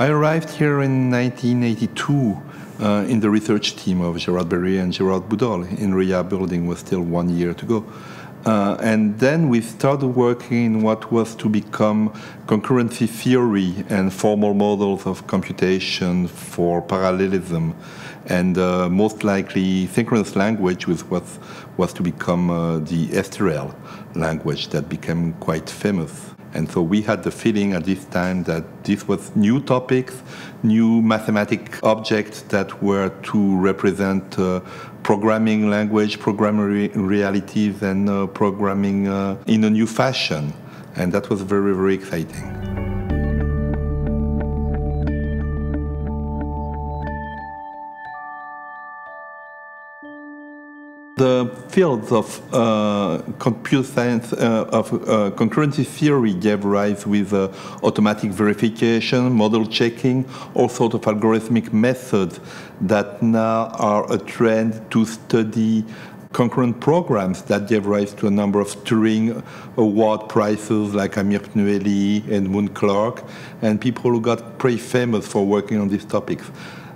I arrived here in 1982 uh, in the research team of Gerard Berry and Gerard Boudol INRIA building with still one year to go. Uh, and then we started working in what was to become concurrency theory and formal models of computation for parallelism and uh, most likely synchronous language with what was to become uh, the Esterel language that became quite famous. And so we had the feeling at this time that this was new topics, new mathematic objects that were to represent uh, programming language, programming re realities, and uh, programming uh, in a new fashion. And that was very, very exciting. The fields of uh, computer science, uh, of uh, concurrency theory gave rise with uh, automatic verification, model checking, all sorts of algorithmic methods that now are a trend to study concurrent programs that gave rise to a number of Turing Award prizes like Amir Pnueli and Moon Clarke, and people who got pretty famous for working on these topics.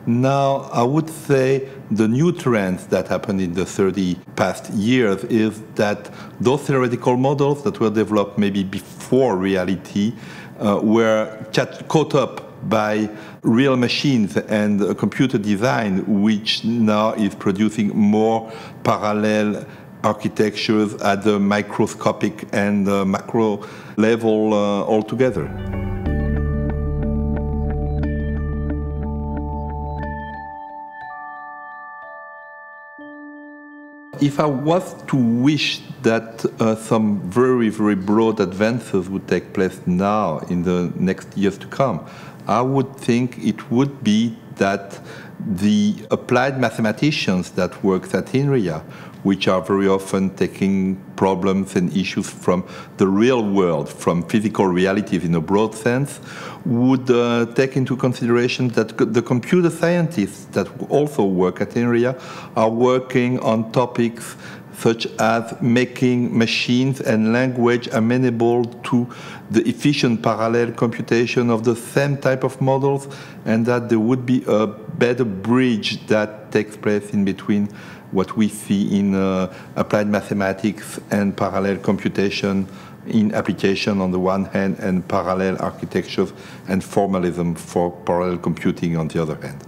Now, I would say the new trends that happened in the 30 past years is that those theoretical models that were developed maybe before reality uh, were caught up by real machines and computer design, which now is producing more parallel architectures at the microscopic and uh, macro level uh, altogether. If I was to wish that uh, some very, very broad advances would take place now in the next years to come, I would think it would be that the applied mathematicians that work at INRIA, which are very often taking problems and issues from the real world, from physical realities in a broad sense, would uh, take into consideration that the computer scientists that also work at INRIA are working on topics such as making machines and language amenable to the efficient parallel computation of the same type of models, and that there would be a better bridge that takes place in between what we see in uh, applied mathematics and parallel computation in application on the one hand and parallel architectures and formalism for parallel computing on the other hand.